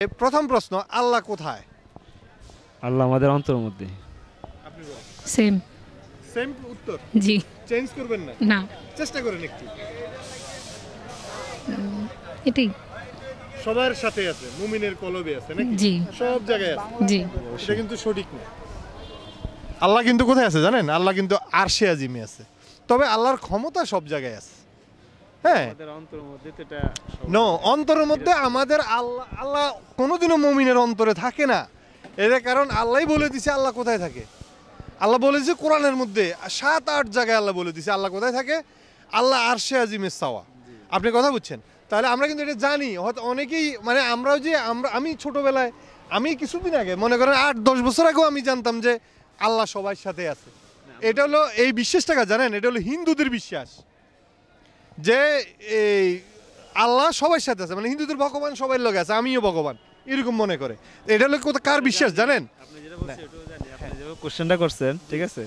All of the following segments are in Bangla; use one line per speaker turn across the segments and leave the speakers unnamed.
এ প্রথম প্রশ্ন আল্লাহ কোথায়?
আল্লাহ আমাদের অন্তরের মধ্যে।
সেম
সেম উত্তর?
জি।
চেঞ্জ করবেন না?
না।
চেষ্টা করেন একটু।
এটাই।
সবার সাথে আছে মুমিনের কলবে আছে নাকি?
জি।
সব জায়গায় আছে।
জি।
এটা কিন্তু সঠিক না। আল্লাহ কিন্তু কোথায় আছে জানেন? আল্লাহ কিন্তু আরশে আজিমে আছে। তবে আল্লাহর ক্ষমতা সব জায়গায় আছে। হ্যাঁ। নো অন্তরের মধ্যে আমাদের আল্লাহ আল্লাহ কোনোদিনও মমিনের অন্তরে থাকে না। এর কারণ বলে দিছে আল্লাহ কোথায় থাকে। আল্লাহ বলেছে কোরআনের মধ্যে সাত আট জায়গায় আল্লাহ বলে দিছে আল্লাহ কোথায় থাকে? আল্লাহ আরশে আজিমের সাওয়া। আপনি কথা বুঝছেন? তাহলে আমরা কিন্তু এটা জানি হয়তো অনেকেই মানে আমরাও যে আমরা আমি ছোটবেলায় আমি কিছুদিন আগে মনে করেন আট দশ বছর আগেও আমি জানতাম যে আল্লাহ সবার সাথে আছে। এটা হলো এই বিশ্বাসটাকে জানেন এটা হলো হিন্দুদের বিশ্বাস। যে এই আল্লাহ সবার সাথে আছে মানে হিন্দুদের ভগবান সবাই লোক আছে আমিও ভগবান এরকম মনে করে। এটা হলো কোথা- কার বিশ্বাস জানেন?
কোশ্চেনটা করছেন ঠিক আছে?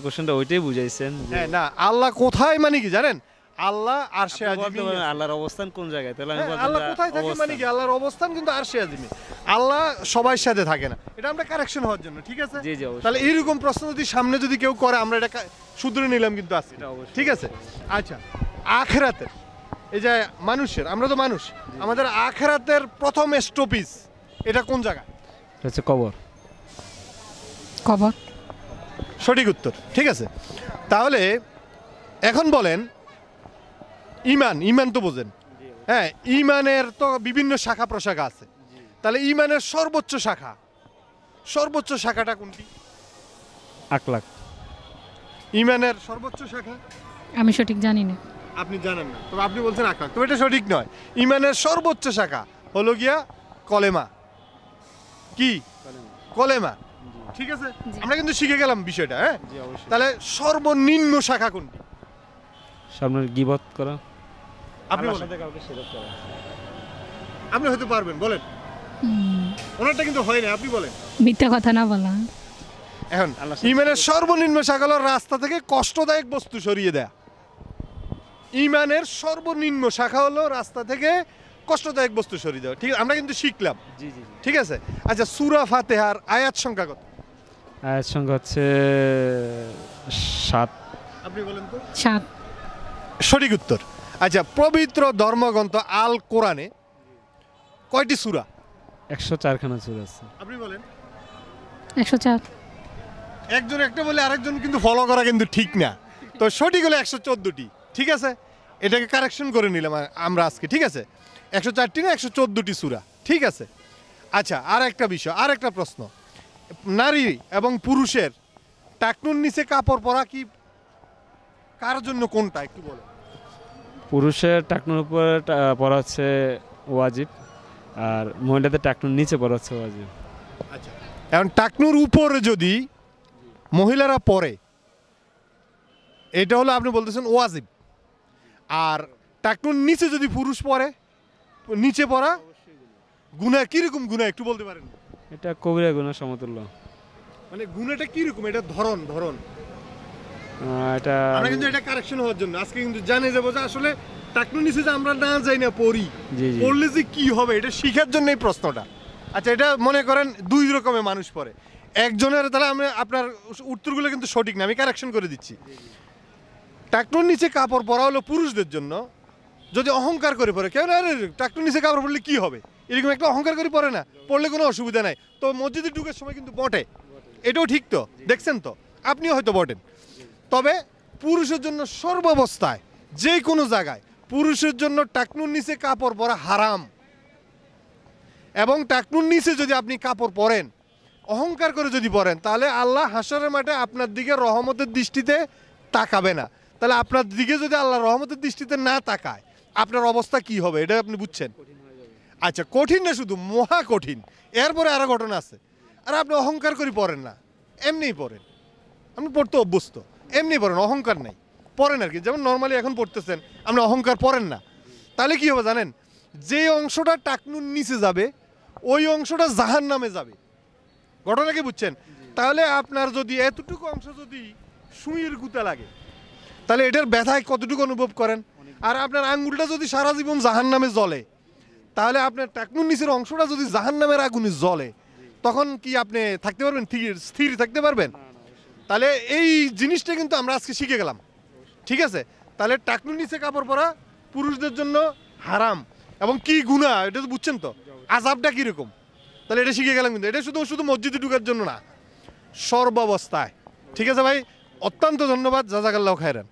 কোশ্চেনটা ওইটাই বুঝাইছেন
হ্যাঁ না আল্লাহ কোথায় মানে কি জানেন? আল্লাহ আর সে
আপনি আল্লাহর অবস্থান কোন জায়গায়? তাহলে আমি
হ্যাঁ, আল্লাহ কোথায় থাকে মানে কি আল্লাহর অবস্থান কিন্তু আর সে আজিমি আল্লাহ সবার সাথে থাকে না। এটা আমরা কারেকশন হওয়ার জন্য ঠিক আছে?
জি, জি।
তাহলে এইরকম প্রশ্ন যদি সামনে যদি কেউ করে আমরা এটা শুধরে নিলাম কিন্তু আজকে। ঠিক আছে? আচ্ছা। আখেরাতের। এই যে মানুষের আমরা তো মানুষ। আমাদের আখরাতের প্রথম স্টপিস এটা কোন জায়গা
এটা হচ্ছে কবর।
কবর।
সঠিক উত্তর ঠিক আছে। তাহলে এখন বলেন ইমান ইমান তো বোঝেন। হ্যাঁ ইমানের তো বিভিন্ন শাখা প্রশাখা আছে। তাহলে ইমানের সর্বোচ্চ শাখা সর্বোচ্চ শাখাটা কোনটি?
আকলাক
ইমানের সর্বোচ্চ শাখা?
আমি সঠিক জানি না।
আপনি জানেন না। তবে আপনি বলছেন আকাশ। তবে এটা সঠিক নয়। ইমানের সর্বোচ্চ শাখা হলো গিয়া কলেমা। কি? কলেমা। ঠিক আছে? আমরা কিন্তু শিখে গেলাম বিষয়টা হ্যাঁ? তাহলে সর্বনিম্ন শাখা কোনটি?
সামনের গিবত করা।
আপনি বলেন।
সাথে কাউকে শিরক করা।
আপনি হয়তো পারবেন বলেন। ওনারটা কিন্তু হয় না আপনি বলেন।
মিথ্যা কথা না বলা।
এখন ইমানের সর্বনিম্ন শাখা হলো রাস্তা থেকে কষ্টদায়ক বস্তু সরিয়ে দেয়া। ইমানের সর্বনিম্ন শাখা হলো রাস্তা থেকে কষ্টদায়ক বস্তু সরিয়ে দেওয়া। ঠিক আছে আমরা কিন্তু শিখলাম।
জি জি
ঠিক আছে? আচ্ছা সুরা ফাতেহার আয়াত সংখ্যা কত?
আয়ের সংখ্যা হচ্ছে সাত।
আপনি বলেন তো।
সাত।
সঠিক উত্তর। আচ্ছা পবিত্র ধর্মগ্রন্থ আল কোরআনে কয়টি সুরা?
একশো চারখানা চুর আছে।
আপনি বলেন।
একশো চার।
একজন একটা বলে আরেকজন কিন্তু ফলো করা কিন্তু ঠিক না। তো সঠিক হলো একশো চোদ্দোটি। ঠিক আছে? এটাকে কারেকশন করে নিলাম আমরা আজকে ঠিক আছে? একশো চারটি না একশো চোদ্দোটি সুরা ঠিক আছে? আচ্ছা আর একটা বিষয় আর একটা প্রশ্ন। নারী এবং পুরুষের টাকনুর নিচে কাপড় পরা কি কার জন্য কোনটা একটু বলো।
পুরুষের টাকনুর উপরে পরা হচ্ছে ওয়াজিব আর মহিলাদের টাকনুর নিচে পরা হচ্ছে ওয়াজিব।
আচ্ছা এখন টাকনুর উপরে যদি মহিলারা পরে এটা হলো আপনি বলতেছেন ওয়াজিব। আর টাকনুর নিচে যদি পুরুষ পরে নিচে পড়া গুণা কীরকম গুণা একটু বলতে পারেন?
এটা কবিরা গুণা সমতুল্য।
মানে গুণাটা কীরকম? এটা ধরন ধরন।
এটা
আমরা কিন্তু এটা কারেকশন হওয়ার জন্য। আজকে কিন্তু জানে যাব যে আসলে টাকনুর নিচে যে আমরা না যাই না পড়ি পড়লে যে কি হবে এটা শিখার জন্য এই প্রশ্নটা। আচ্ছা এটা মনে করেন দুই রকমের মানুষ পড়ে। একজনের তাহলে আমি আপনার উত্তরগুলো কিন্তু সঠিক না আমি কারেকশন করে দিচ্ছি। টাকনুর নিচে কাপড় পরা হলো পুরুষদের জন্য। যদি অহংকার করে পরে, কেন? আরে টাকনুর নিচে কাপড় পরলে কি হবে? এরকম একটা অহংকার করে পরে না পড়লে কোনো অসুবিধা নাই। তো মসজিদে ঢুকের সময় কিন্তু বটে। এটাও ঠিক তো, দেখছেন তো? আপনিও হয়তো বটেন। তবে পুরুষের জন্য সর্বাবস্থায় যে কোনো জায়গায় পুরুষের জন্য টাকনুর নিচে কাপড় পরা হারাম। এবং টাকনুর নিচে যদি আপনি কাপড় পরেন, অহংকার করে যদি পরেন, তাহলে আল্লাহ হাসরের মাঠে আপনার দিকে রহমতের দৃষ্টিতে তাকাবে না। তাহলে আপনার দিকে যদি আল্লাহ রহমতের দৃষ্টিতে না তাকায় আপনার অবস্থা কি হবে? এটা আপনি বুঝছেন? আচ্ছা কঠিন না শুধু মহা কঠিন। এরপরে আরও ঘটনা আছে। আর আপনি অহংকার করে পড়েন না। এমনিই পড়েন। আপনি পড়তে অভ্যস্ত। এমনি পড়েন অহংকার নেই। পড়েন আর কি। যেমন নর্মালি এখন পড়তেছেন আপনি অহংকার পড়েন না। তাহলে কি হবে জানেন? যে অংশটা টাকনুর নিচে যাবে ওই অংশটা জাহান নামে যাবে। ঘটনা কি বুঝছেন? তাহলে আপনার যদি এতটুকু অংশ যদি সুইয়ের গুতা লাগে তাহলে এটার ব্যথায় কতটুকু অনুভব করেন? আর আপনার আঙ্গুলটা যদি সারা জীবন জাহান নামে জ্বলে তাহলে আপনার টাকনুর নিচের অংশটা যদি জাহান নামের আগুনে জ্বলে তখন কি আপনি থাকতে পারবেন? স্থির থাকতে পারবেন? তাহলে এই জিনিসটা কিন্তু আমরা আজকে শিখে গেলাম। ঠিক আছে? তাহলে টাকনুর নিচে কাপড় পরা পুরুষদের জন্য হারাম। এবং কি গুণা এটা তো বুঝছেন তো? আজাবটা কীরকম? তাহলে এটা শিখে গেলাম কিন্তু। এটা শুধু শুধু মসজিদে ঢুকার জন্য না সর্বাবস্থায়। ঠিক আছে ভাই? অত্যন্ত ধন্যবাদ। জাজাকাল্লাহ খায়রান।